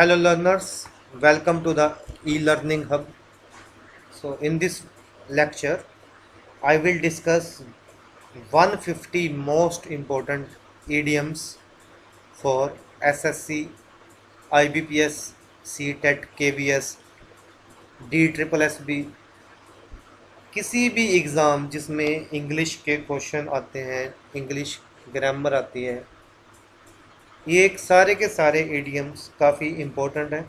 Hello learners, welcome to the e-learning hub. So in this lecture, I will discuss 150 most important idioms for SSC, IBPS, CTET, KVS, D triple S B किसी भी exam जिसमें English के question आते हैं English grammar आती है ये एक सारे के सारे एडियम्स काफ़ी इम्पोर्टेंट हैं।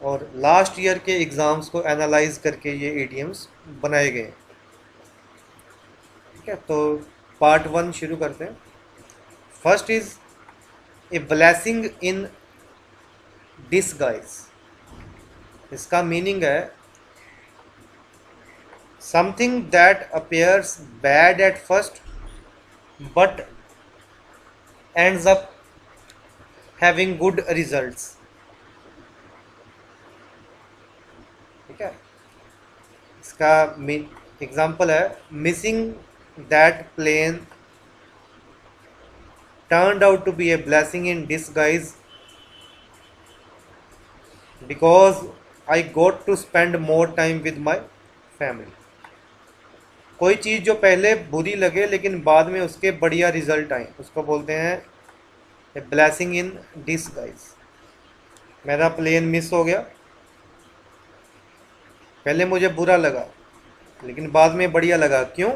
और लास्ट ईयर के एग्ज़ाम्स को एनालाइज करके ये एडियम्स बनाए गए ठीक है तो पार्ट वन शुरू करते हैं। First is a blessing in disguise इसका मीनिंग है something that appears bad at first but ends up having good results. ठीक है? इसका एग्ज़ाम्पल है missing that plane turned out to be a blessing in disguise because I got to spend more time with my family कोई चीज़ जो पहले बुरी लगे, लेकिन बाद में उसके बढ़िया रिज़ल्ट आए। उसको बोलते हैं ब्लैसिंग इन डिसगाइज मेरा प्लेन मिस हो गया। पहले मुझे बुरा लगा, लेकिन बाद में बढ़िया लगा। क्यों?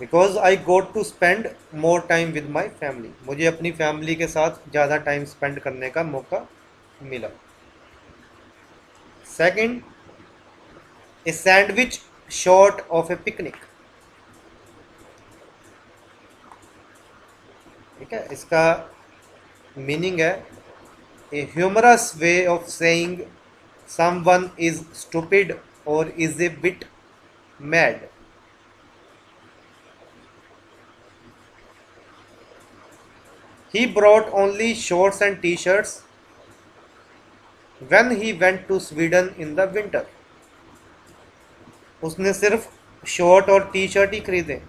Because I got to spend more time with my family मुझे अपनी फैमिली के साथ ज़्यादा टाइम स्पेंड करने का मौका मिला। Second a sandwich short of a picnic ठीक है इसका मीनिंग है a humorous way of saying someone is stupid और is a bit mad he brought only shorts and t-shirts when he went to Sweden in the winter उसने सिर्फ़ short और T shirt ही खरीदे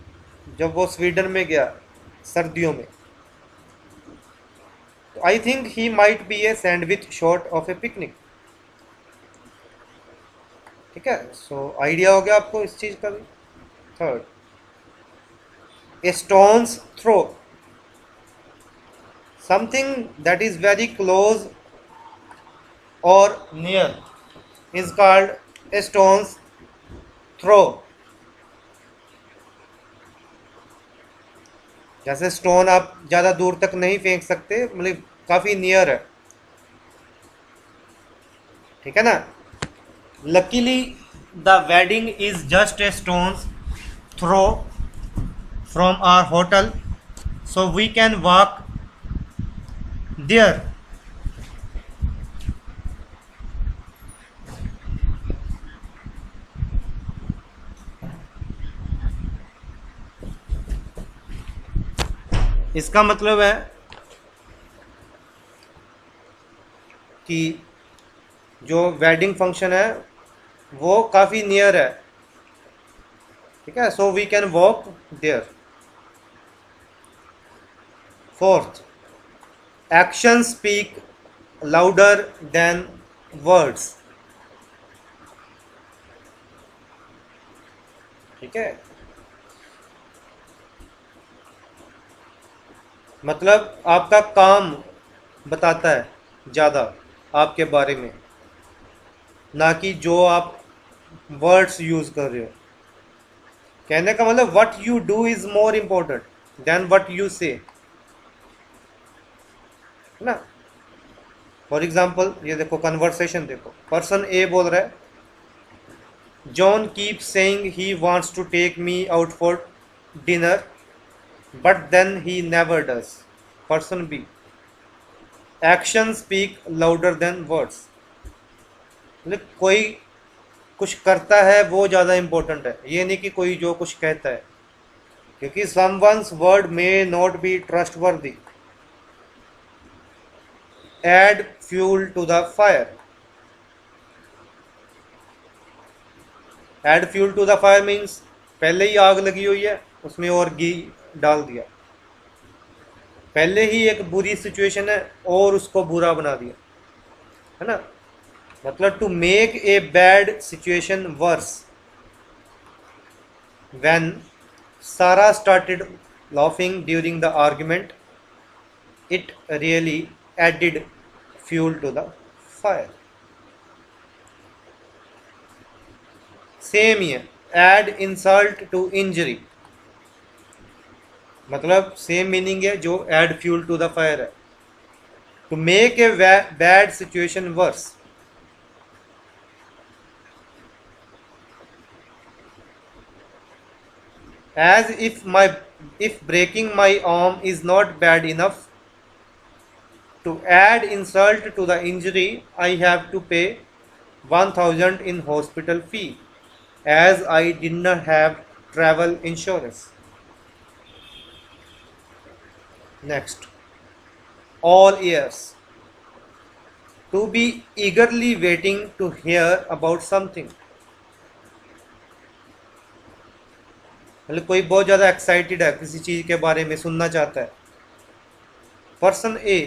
जब वो स्वीडन में गया सर्दियों में। I think he might be a sandwich short of a picnic ठीक है सो so, आइडिया हो गया आपको इस चीज़ का भी। Third a stone's throw something that is very close और near is called a stone's throw जैसे स्टोन आप ज़्यादा दूर तक नहीं फेंक सकते मतलब काफ़ी नियर है। ठीक है ना? Luckily the wedding is just a stone throw from our hotel so we can walk there इसका मतलब है कि जो वेडिंग फ़ंक्शन है, वो काफ़ी नियर है। ठीक है? So we can walk there fourth action speak louder than words ठीक है? मतलब आपका काम बताता है ज़्यादा आपके बारे में। ना कि जो आप वर्ड्स यूज़ कर रहे हो। कहने का मतलब what you do is more important than what you say ना? फॉर एग्ज़ाम्पल ये देखो कन्वर्सेशन देखो। पर्सन ए बोल रहा है John keep saying he wants to take me out for dinner but then he never does. Person B. Actions speak louder than words. मतलब कोई कुछ करता है, वो ज़्यादा इम्पोर्टेंट है ये नहीं कि कोई जो कुछ कहता है क्योंकि someone's word may not be trustworthy add fuel to the fire add fuel to the fire means पहले ही आग लगी हुई है, उसमें और घी डाल दिया। पहले ही एक बुरी सिचुएशन है और उसको बुरा बना दिया। है ना? मतलब to make a bad situation worse when Sarah started laughing during the argument it really added fuel to the fire same ये एड इंसल्ट टू इंजरी मतलब सेम मीनिंग है जो add fuel to the fire है। To make a bad situation worse as if my if breaking my arm is not bad enough to add insult to the injury I have to pay one thousand in hospital fee as I didn't have travel insurance next. All ears. To be eagerly waiting to hear about something. मतलब कोई बहुत ज़्यादा excited है, किसी चीज़ के बारे में सुनना चाहता है। Person A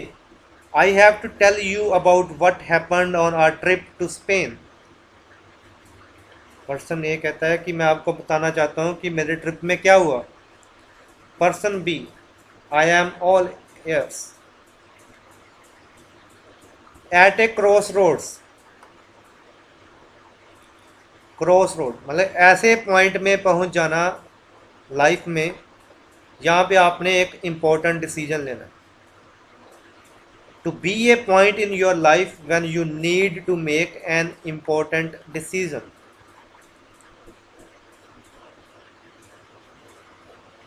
I have to tell you about what happened on our trip to Spain person A कहता है कि मैं आपको बताना चाहता हूँ कि मेरे ट्रिप में क्या हुआ। Person B am all ears at a crossroads crossroad मतलब ऐसे पॉइंट में पहुँच जाना लाइफ में, यहाँ पे आपने एक इम्पोर्टेंट डिसीज़न लेना to be a point in your life when you need to make an important decision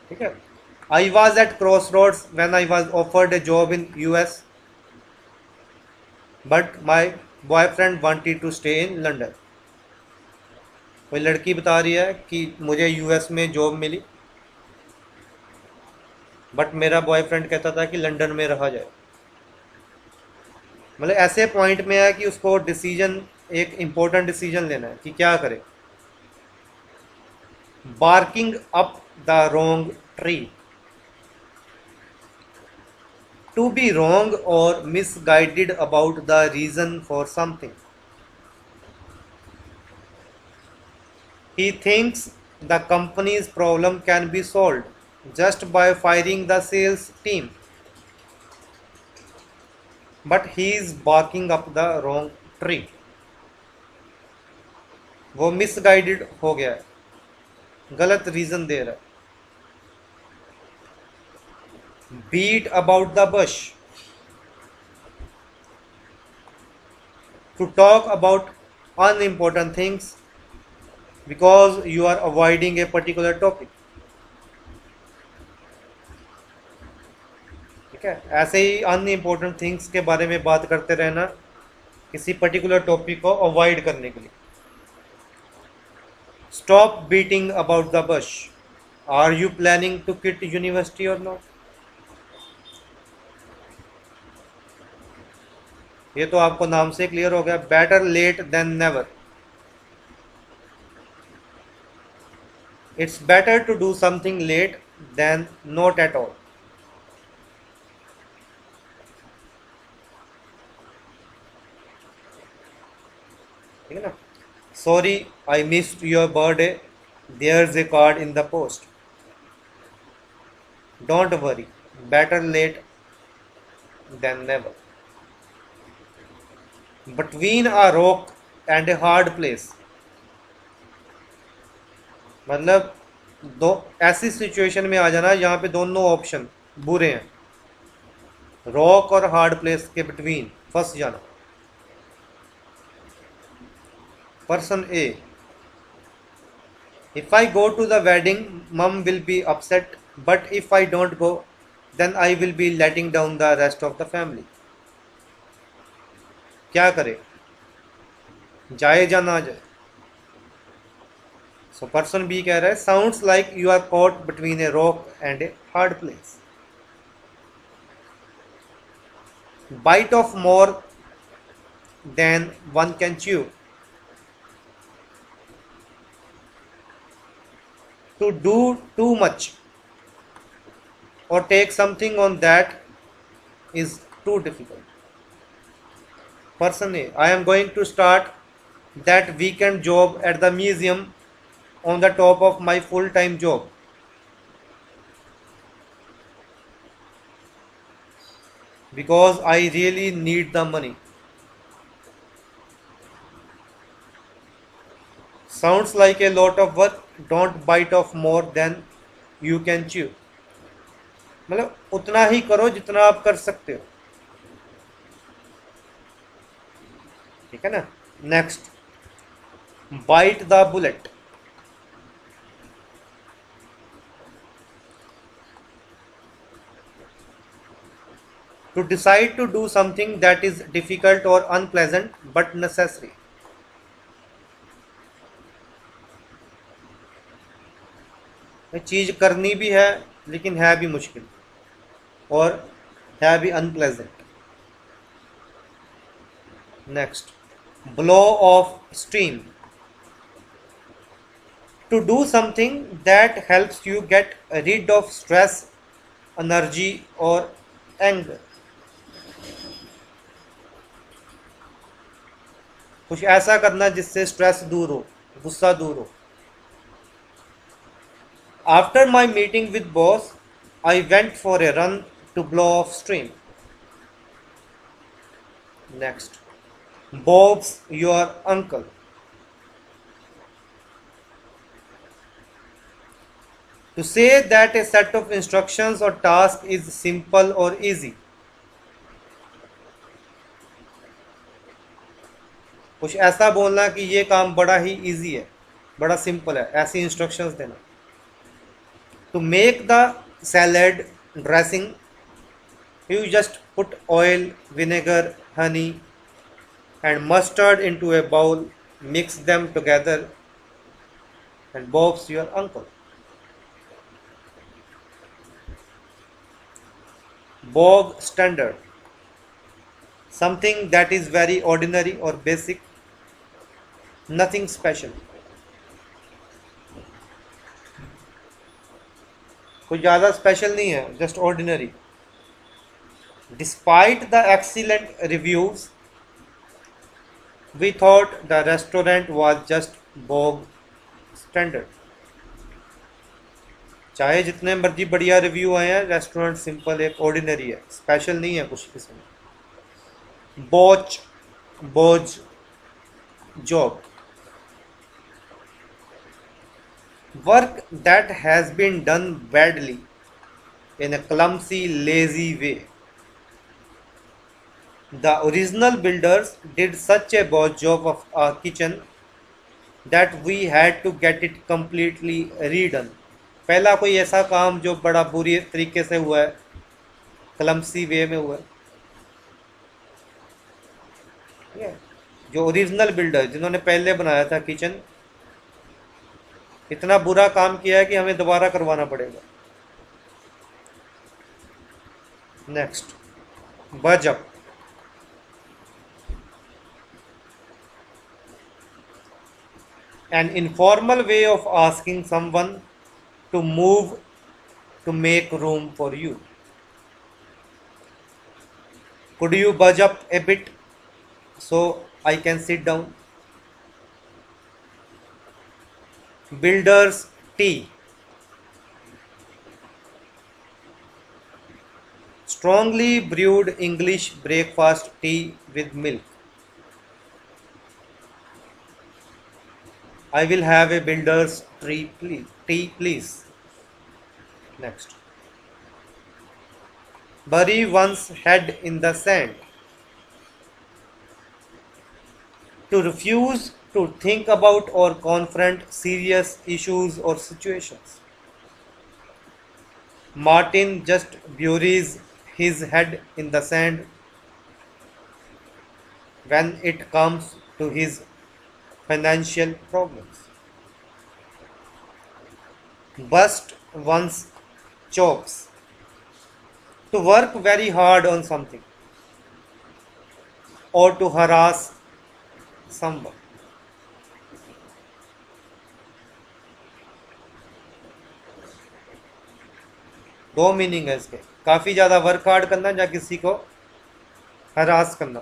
ठीक है? At crossroads when I was offered a job in U S but my boyfriend wanted to stay in London कोई लड़की बता रही है कि मुझे US में जॉब मिली बट मेरा बॉयफ्रेंड कहता था कि लंदन में रहा जाए। मतलब ऐसे पॉइंट में है कि उसको डिसीज़न एक इम्पोर्टेंट डिसीज़न लेना है कि क्या करे। Barking up the wrong tree to be wrong और misguided about the reason for something he thinks the company's problem can be solve just by firing the sales team but he is walking up the wrong tree वो misguided हो गया है। गलत reason दे रहा है। Beat about the bush to talk about unimportant things because you are avoiding a particular topic. ठीक है? ऐसे ही अन्य इम्पोर्टेंट थिंग्स के बारे में बात करते रहना किसी पर्टिकुलर टॉपिक को अवॉइड करने के लिए। Stop beating about the bush are you planning to quit university और नॉट ये तो आपको नाम से क्लियर हो गया better late than never it's better to do something late than not at all ठीक है ना? Sorry I missed your birthday there is a card in the post don't worry better late than never between a rock and a hard place. मतलब दो, ऐसी situation में आ जाना जहाँ पे दोनों ऑप्शन बुरे हैं। रॉक और हार्ड प्लेस के बिटवीन फंस जाना। Person A if I go to the wedding mum will be upset but if I don't go then I will be letting down the rest of the family क्या करे? जाए या ना जाए? So person B कह रहा है sounds like you are caught between a rock and a hard place bite off more than one can chew to do too much or take something on that is too difficult. Personally, I am going to start that weekend job at the museum on the top of my full time job. Because I really need the money. Sounds like a lot of work. Don't bite off more than you can chew. मतलब उतना ही करो जितना आप कर सकते हो ठीक है ना next bite the bullet to decide to do something that is difficult or unpleasant but necessary. चीज़ करनी भी है लेकिन है भी मुश्किल और है भी unpleasant next blow off steam to do something that helps you get rid of stress energy और एंगर कुछ ऐसा करना जिससे स्ट्रेस दूर हो, गुस्सा दूर हो। After my meeting with boss I went for a run to blow off steam next Bob's your uncle to say that a set of instructions or task is simple or easy. कुछ ऐसा बोलना कि ये काम बड़ा ही easy है, बड़ा simple है, ऐसी इंस्ट्रक्शंस देना। To make the salad dressing you just put oil vinegar honey and mustard into a bowl mix them together and Bob's your uncle bog standard something that is very ordinary or basic nothing special कोई ज़्यादा special नहीं है just ordinary despite the excellent reviews we thought the restaurant was just bog standard चाहे जितने मर्ज़ी बढ़िया review आए हैं रेस्टोरेंट सिंपल एक ऑर्डिनरी है स्पेशल नहीं है कुछ किस्म बोच बोझ job work that has been done badly in a clumsy, lazy way. The original builders did such a bad job of our kitchen that we had to get it completely redone. पहला कोई ऐसा काम जो बड़ा बुरी तरीके से हुआ है क्लमसी वे में हुआ है। जो ओरिजिनल बिल्डर जिन्होंने पहले बनाया था किचन इतना बुरा काम किया है कि हमें दोबारा करवाना पड़ेगा। Next bust up an informal way of asking someone to move to make room for you. Could you budge up a bit so i can sit down? Builder's tea. Strongly brewed english breakfast tea with milk i will have a builder's tea please tea please. Next. Bury one's head in the sand. To refuse to think about or confront serious issues or situations. Martin just buries his head in the sand when it comes to his financial problems. Bust one's chops to work very hard on something or to harass someone. दो meaning है इसके काफ़ी ज़्यादा work hard करना या किसी को harass करना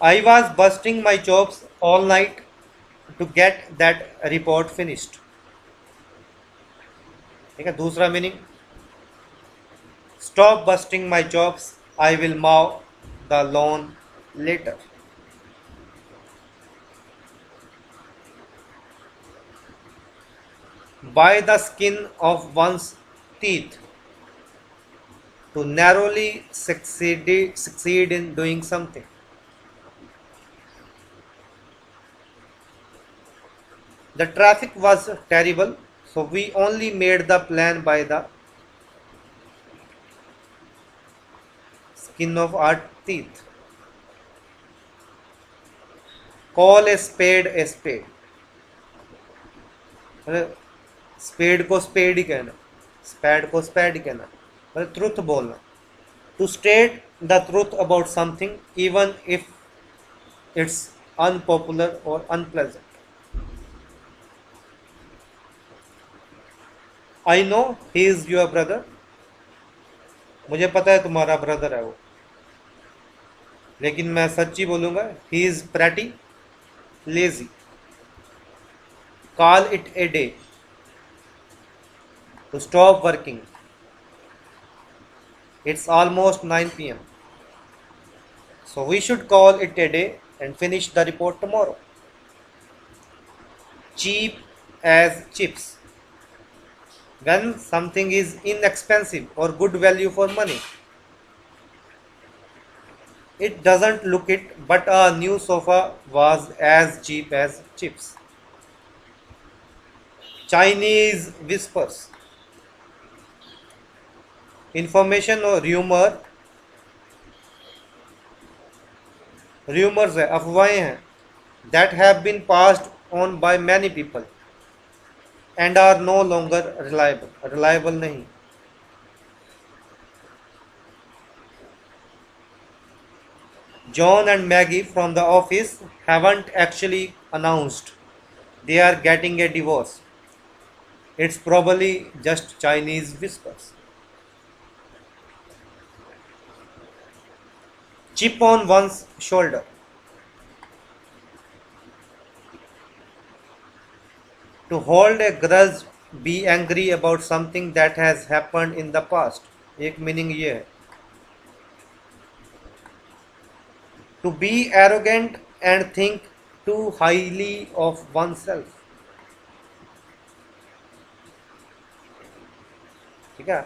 I was busting my jobs all night to get that report finished ठीक है दूसरा meaning stop busting my jobs I will mow the loan letter by the skin of one's teeth to narrowly succeed, succeed in doing something. The traffic was terrible, so we only made the plan by the skin of our teeth. Call a spade a spade. Spade को spade ही कहना स्पैड को स्पैड ही कहना मतलब truth बोलना to state the truth about something even if it's unpopular और unpleasant I know he is your brother मुझे पता है तुम्हारा ब्रदर है वो। लेकिन मैं सच्ची बोलूँगा he is pretty lazy call it a day to stop working it's almost nine P M so we should call it a day and finish the report tomorrow cheap as chips When something is inexpensive or good value for money, it doesn't look it, but a new sofa was as cheap as chips. Chinese whispers. Information और rumour rumours है अफवाहें हैं that have been passed on by many people and are no longer reliable reliable nahi John and Maggie from the office haven't actually announced they are getting a divorce. It's probably just Chinese whispers. Chip on one's shoulder. To hold a grudge, be angry about something that has happened in the past. एक meaning ये है। To be arrogant and think too highly of oneself ठीक है?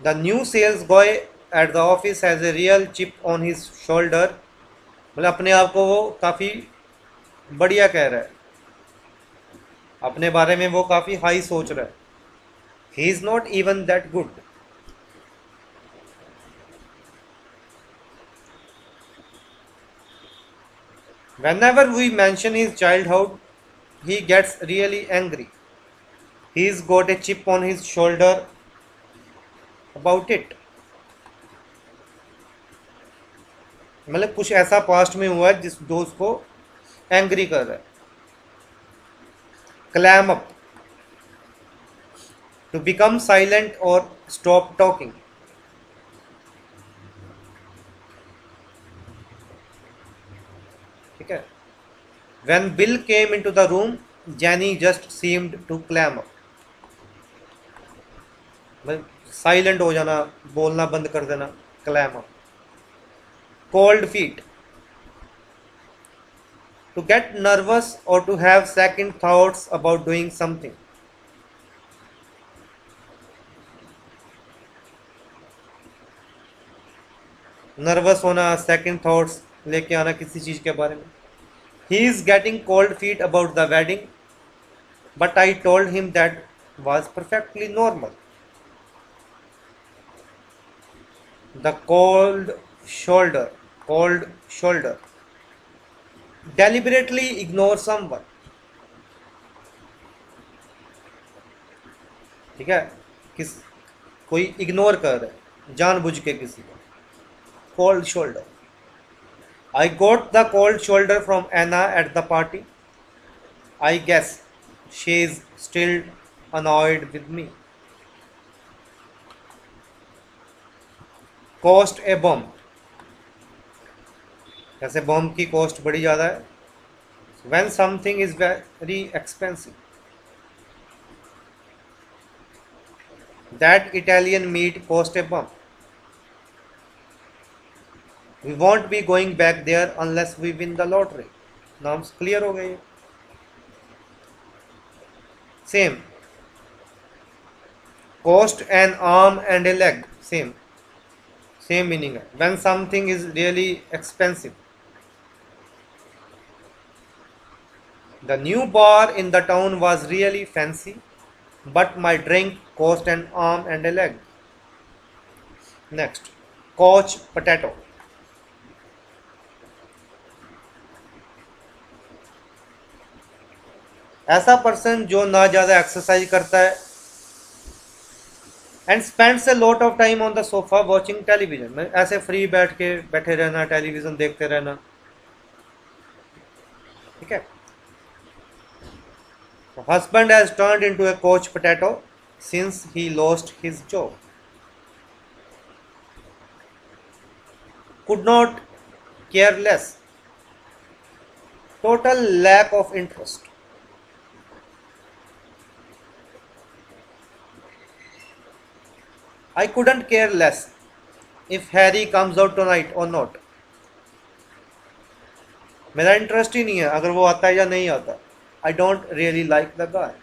The new sales boy at the office has a real chip on his shoulder मतलब अपने आप को वो काफ़ी बढ़िया कह रहा है। अपने बारे में वो काफ़ी हाई सोच रहा है। He is not even that good whenever we mention his childhood he gets really angry he is got a chip on his shoulder about it मतलब कुछ ऐसा पास्ट में हुआ है जिस दोस्त को एंग्री कर रहा है। Clam up to become silent और स्टॉप टॉकिंग ठीक है? When Bill came into the room Jenny just seemed to clam up silent हो जाना, बोलना बंद कर देना clam up cold feet. to get nervous or to have second thoughts about doing something nervous होना second thoughts लेके आना किसी चीज़ के बारे में ही is getting cold feet about the wedding but I told him that was perfectly normal. The cold shoulder cold shoulder deliberately ignore someone. ठीक है? किस, कोई इग्नोर कर जान जानबूझ के किसी को। Cold shoulder I got the cold shoulder from Anna at the party I guess she is still annoyed with me cost a bomb जैसे बम की कॉस्ट बड़ी ज़्यादा है when something is very expensive that Italian meat cost a bomb we won't be going back there unless we win the lottery names clear हो गए same cost an arm and a leg same same meaning है। When something is really expensive The new bar in the town was really fancy, but my drink cost an arm and a leg. Next, coach potato. ऐसा person जो ना ज़्यादा exercise करता है and spends a lot of time on the sofa watching television ऐसे free बैठ के बैठे रहना टेलीविज़न देखते रहना ठीक है husband has turned into a coach potato since he lost his job. Could not care less. Total lack of interest. I couldn't care less if Harry comes out tonight or not. मेरा interest ही नहीं है अगर वो आता है या नहीं आता I don't really like the guy.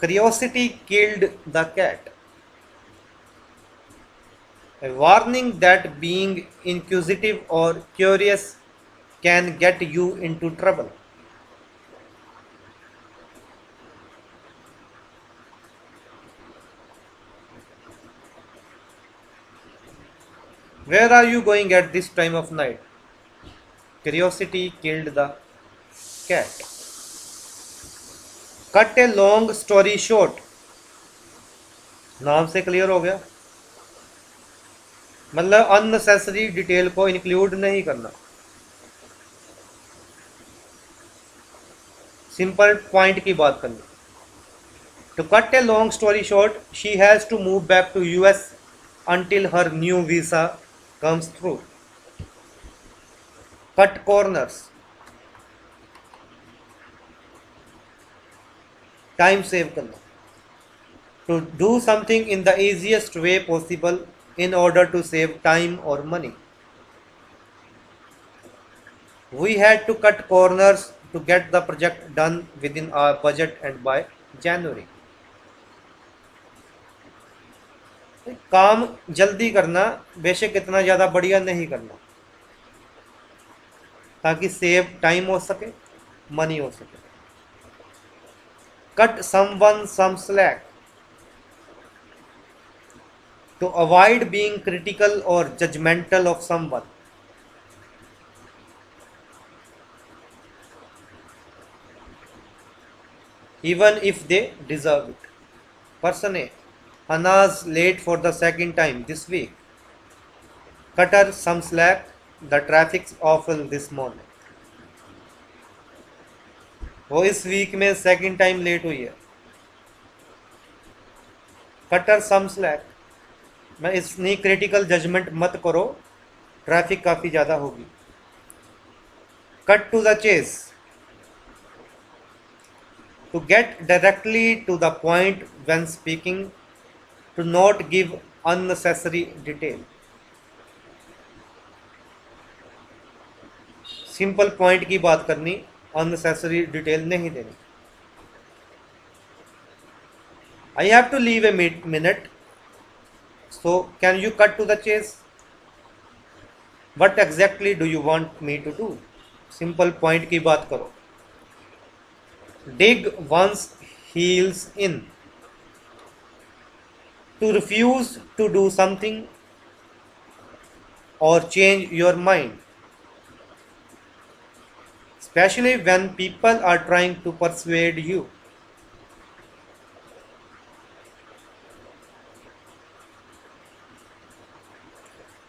Curiosity killed the cat. A warning that being inquisitive or curious can get you into trouble. Where are you going at this time of night? Curiosity killed the cat. Cut a long story short. नाम से clear हो गया मतलब unnecessary detail को include नहीं करना simple point की बात करनी to cut a long story short she has to move back to US until her new visa comes through. Cut corners. Time save करना। To do something in the easiest way possible in order to save time और money we had to cut corners to get the project done within our budget and by January काम जल्दी करना, बेशक इतना ज़्यादा बढ़िया नहीं करना। ताकि सेव टाइम हो सके मनी हो सके। cut someone some slack to avoid being critical or judgmental of someone. even if they deserve it. Person A. Hana's late for the second time this week. Cut her some slack. The traffic's awful this morning. वो इस week में second time late हुई है। Cut her some slack मैं इतनी critical judgement मत करो traffic काफ़ी ज़्यादा होगी। Cut to the chase to get directly to the point when speaking, to not give unnecessary detail simple point की बात करनी। अननेसेसरी डिटेल नहीं देनी। I have to leave a minute so can you cut to the chase what exactly do you want me to do simple point की बात करो। Dig one's heels in. To refuse to do something or change your mind, especially when people are trying to persuade you.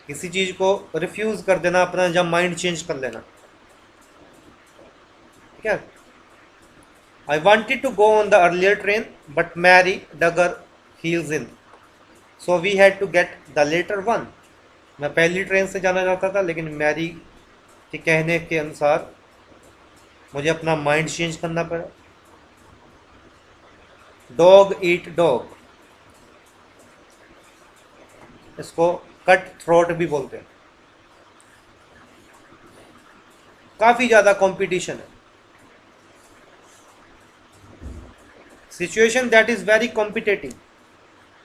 किसी चीज़ को refuse कर देना, अपना या माइंड चेंज कर लेना। ठीक है? I wanted to go on the earlier train but Mary dug her heels in so we had to get the later one मैं पहली ट्रेन से जाना चाहता था, लेकिन मैरी के कहने के अनुसार मुझे अपना माइंड चेंज करना पड़ा। डॉग ईट डॉग इसको कट थ्रोट भी बोलते हैं। काफ़ी ज़्यादा कंपटीशन है। Situation that is very competitive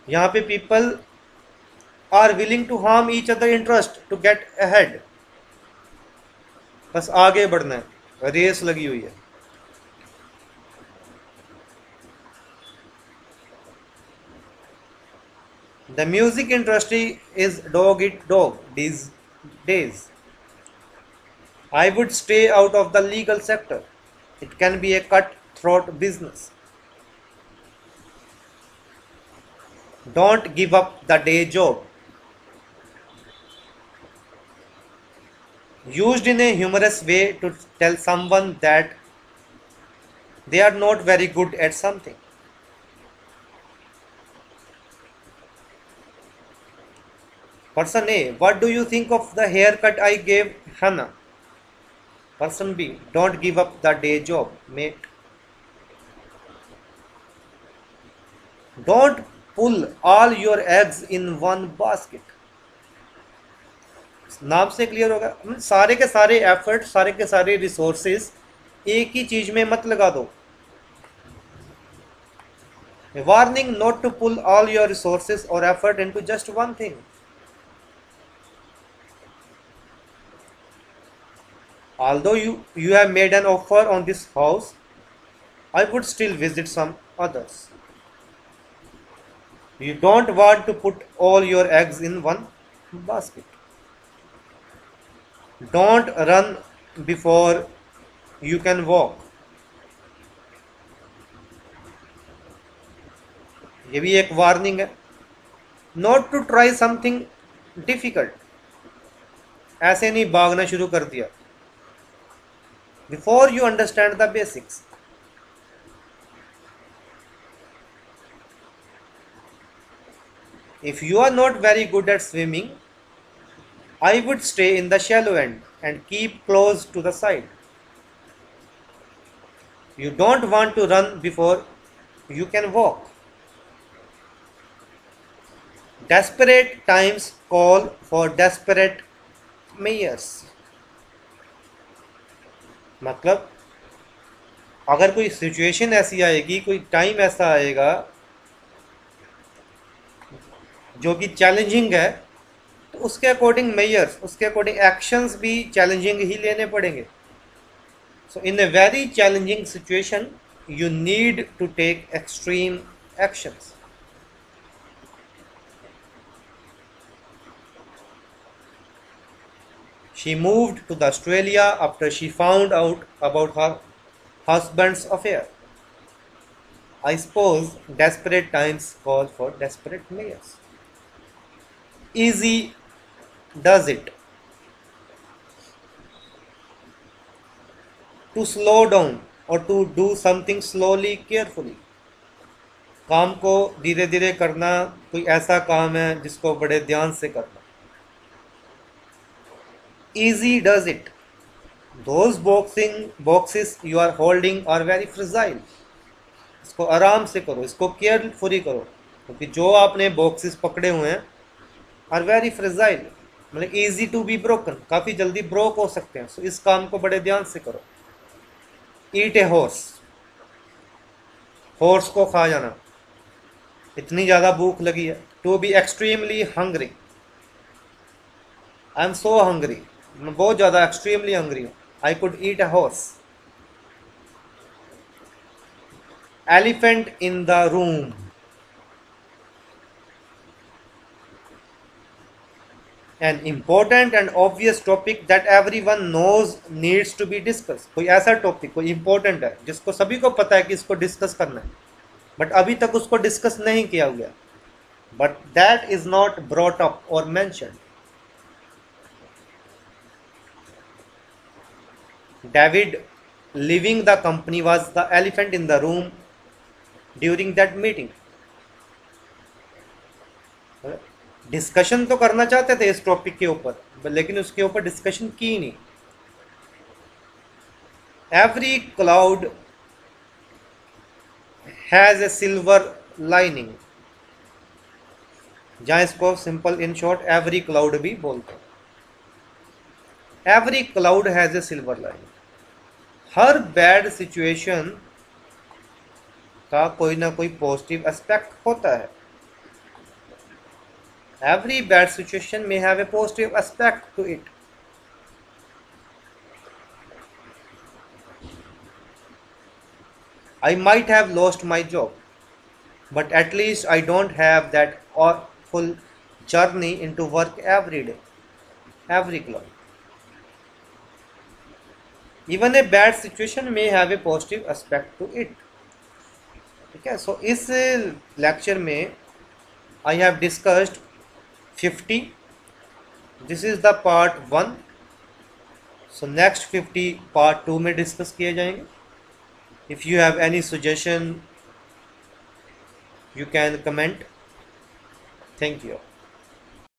यहाँ पे people are willing to harm each other interest to get ahead बस आगे बढ़ना है। रेस लगी हुई है। The music industry is dog eat dog these days I would stay out of the legal sector it can be a cut throat business don't give up the day job Used in a humorous way to tell someone that they are not very good at something. Person A, what do you think of the haircut I gave Hannah? Person B, don't give up the day job, mate. Don't pull all your eggs in one basket. नाम से clear होगा। सारे के सारे effort सारे के सारे resources एक ही चीज़ में मत लगा दो। Warning not to pull all your resources और effort into just one thing although you you have made an offer on this house I would still visit some others you don't want to put all your eggs in one basket don't run before you can walk ये भी एक warning है। Not to try something difficult ऐसे नहीं भागना शुरू कर दिया। Before you understand the basics if you are not very good at swimming I would stay in the shallow end and keep close to the side. You don't want to run before you can walk. Desperate times call for desperate measures. मतलब अगर कोई situation ऐसी आएगी कोई time ऐसा आएगा जो कि चैलेंजिंग है तो तो उसके अकॉर्डिंग मेयर्स उसके अकॉर्डिंग एक्शंस भी चैलेंजिंग ही लेने पड़ेंगे। So in a very challenging situation you need to take extreme actions she moved to the Australia after she found out about her husband's affair I suppose desperate times call for desperate measures easy does it? To slow down or to do something slowly, carefully. काम को धीरे धीरे करना कोई ऐसा काम है जिसको बड़े ध्यान से करना। Easy does it those boxing boxes you are holding are very fragile इसको आराम से करो, इसको केयरफुली करो। क्योंकि जो आपने बॉक्सिस पकड़े हुए हैं आर वेरी फ्रिजाइल मतलब इजी टू बी ब्रोकन काफ़ी जल्दी ब्रोक हो सकते हैं। सो इस काम को बड़े ध्यान से करो। ईट ए हॉर्स हॉर्स को खा जाना। इतनी ज़्यादा भूख लगी है। To be extremely hungry I am so hungry मैं बहुत ज़्यादा एक्सट्रीमली हंग्री हूँ। I could eat a horse elephant in the room an important and obvious topic that everyone knows needs to be discussed कोई ऐसा topic कोई important है जिसको सभी को पता है कि इसको डिस्कस करना है बट अभी तक उसको डिस्कस नहीं किया गया but that is not brought up और mentioned David leaving the company was the elephant in the room during that meeting. Discussion तो करना चाहते थे इस टॉपिक के ऊपर लेकिन उसके ऊपर डिस्कशन की नहीं। Every cloud has a silver lining जहाँ इसको simple in short every cloud भी बोलते हैं। Every cloud has a silver lining her bad situation का कोई ना कोई पॉजिटिव एस्पेक्ट होता है। every bad situation may have a positive aspect to it I might have lost my job, but at least I don't have that awful journey into work every day, every clock. Even a bad situation may have a positive aspect to it. ठीक है सो इस lecture में I have discussed 50 this is the part 1 so next 50 part 2 में discuss किए जाएँगे if you have any suggestion you can comment thank you